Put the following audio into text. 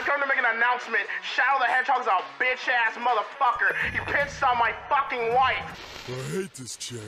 I've come to make an announcement. Shadow the Hedgehog's a bitch ass motherfucker. He pissed on my fucking wife. I hate this channel.